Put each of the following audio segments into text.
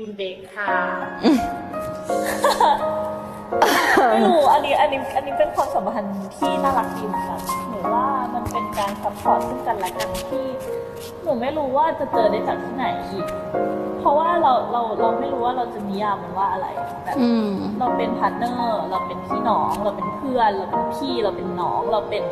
คุณเด็กค่ะไม่รู้อันนี้อันนี้อันนี้เป็นความสัมพันธ์ที่น่ารักดีเหมือนกันหนูว่ามันเป็นการ support ซึ่งกันและกันที่หนูไม่รู้ว่าจะเจอได้จากที่ไหนอีก เพราะว่าเราเราเราไม่รู้ว่าเราจะนิยามมันว่าอะไรแบบอืมเราเป็น partner เราเป็นพี่น้อง เราเป็นเพื่อน เราเป็นพี่เราเป็นน้องเราเป็น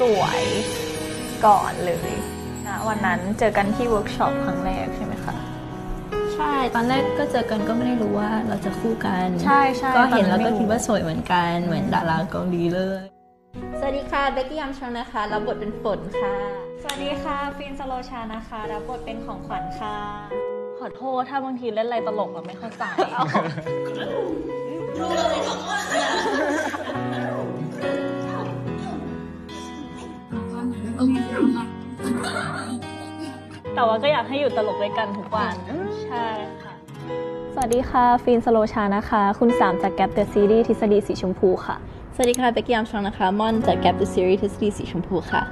สวยก่อนเลยนะวันนั้นเจอกันที่เวิร์กช็อปครั้งแรกใช่ไหมคะใช่ตอนแรกก็เจอกันก็ไม่ได้รู้ว่าเราจะคู่กันใช่ใช่ก็เห็นตอนนั้แล้วก็ไม่ก็รู้คิดว่าสวยเหมือนกันเหมือนดาราเกาหลีเลย สวัสดีค่ะเบคกี้อาร์มสตรองนะคะรับบทเป็นฝนค่ะ สวัสดีค่ะฟรีนสโรชานะคะรับบทเป็นของขวัญค่ะ ขอโทษถ้าบางทีเล่นอะไรตลกเราไม่เข้าใจ แต่ว่าก็อยากให้อยู่ตลกด้วยกันทุกวันใช่ค่ะ สวัสดีค่ะ ฟินสโลชานะคะ คุณสามจากแกปเดอะซีรีส์ทฤษฎีสีชมพูค่ะ สวัสดีค่ะเบกกี้ยามชองนะคะม่อนจาก Gap the Series ทฤษฎีสีชมพูค่ะ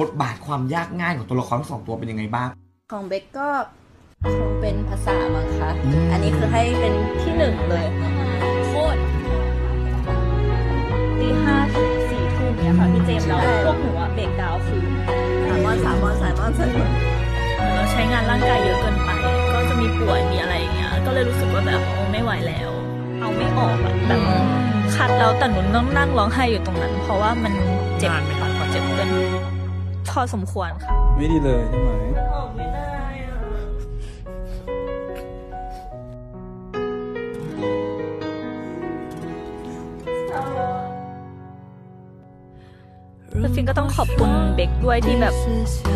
บทบาทความยากง่ายของตัวละครทั้งสองตัวเป็นยังไงบ้าง ของเบกก็คงเป็นภาษามั้งคะอืมอันนี้คือให้เป็นที่หนึ่งเลย กหนูอะเบรกดาวน์คือสามวันสามวันสามวันสามวันเราใช้งานร่างกายเยอะเกินไป ก็จะมีป่วยมีอะไรอย่างเงี้ย ก็เลยรู้สึกว่าแบบโอ้ไม่ไหวแล้ว เอาไม่ออกอะแบบคัดแล้วแต่หนูต้องนั่งร้องไห้อยู่ตรงนั้น เพราะว่ามันเจ็บเจ็บเกินพอสมควรค่ะ ไม่ดีเลยใช่ไหมออกไม่ได้ อะแล้วฟินก็ต้องขอบคุณเบคด้วยที่แบบ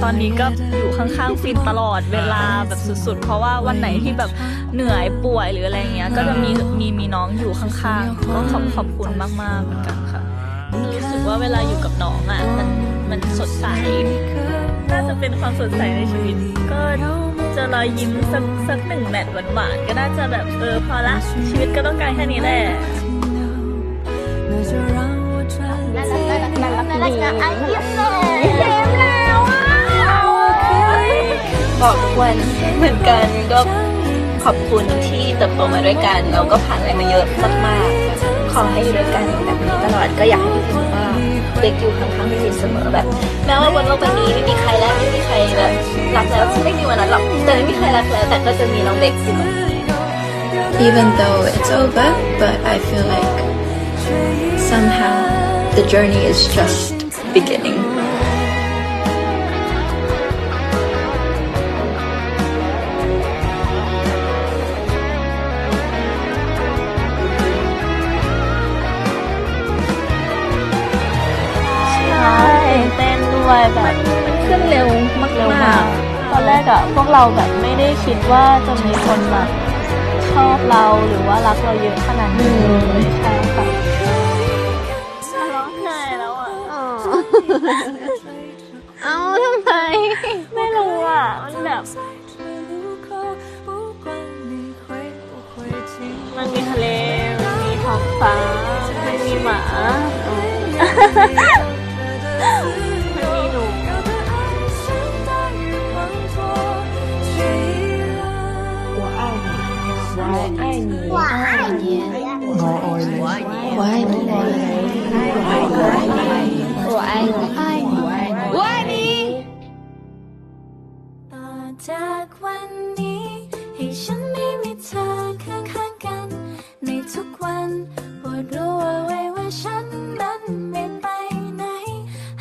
ตอนนี้ก็อยู่ข้างๆฟินตลอดเวลาแบบสุดๆ เพราะว่าวันไหนที่แบบเหนื่อยป่วยหรืออะไรเงี้ย ก็จะมีมีมีน้องอยู่ข้างๆ ก็ขอบขอบคุณมากๆเหมือนกันค่ะ รู้สึกว่าเวลาอยู่กับน้องอะมันมันสดใส น่าจะเป็นความสดใสในชีวิต ก็จะรอยยิ้มสักสักหนึ่งแมตช์หวานๆ ก็น่าจะแบบเออพอละชีวิตก็ต้องการแค่นี้แหละ กน่ารักนะอันนี้เลยบอกควรเหมือนกันก็ขอบคุณที่เติบโตมาด้วยกันเราก็ผ่านอะไรมาเยอะมากๆขอให้อยู่ด้วยกันแบบนี้ตลอดก็อยากให้พี่ฟินว่าเด็กอยู่ข้างๆพี่ฟินเสมอแบบแม้ว่าบนโลกใบนี้ไม่มีใครแล้วไม่มีใครแบบรักแล้วไม่มีวันนั้นหรอกแต่ไม่มีใครรักแล้วแต่ก็จะมีน้องเด็กอยู่ even though it's over, but I feel like somehow the journey is just beginning. ใช่เต้นด้วยแบบมันขึ้นเร็วมากเร็วมากตอนแรกอะพวกเราแบบไม่ได้คิดว่าจะมีคนแบบชอบเราหรือว่ารักเราเยอะขนาดนี้เลยใช่ค่ะ เอาทำไม ไม่รู้อ่ะ มันแบบ มันมีทะเล มันมีท้องฟ้า มันมีหมา มันมีหนู 我爱你，我爱你，我爱你。 ต่อจากวันนี้ให้ฉันไม่มีเธอข้างๆกัน ในทุกวันโปรดรู้เอาไว้ว่าฉันนั้นไม่ไปไหน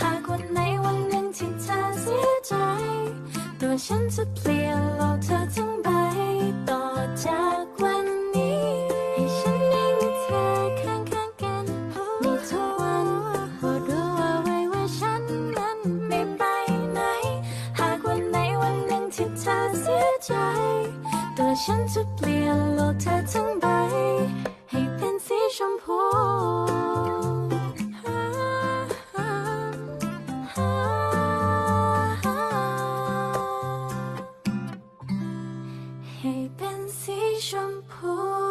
หากวันไหนวันหนึ่งที่เธอเสียใจ ตัวฉันจะเปลี่ยน ฉันจะเปลี่ยนโลกเธอทั้งใบ ให้เป็นสีชมพูให้เป็นสีชมพู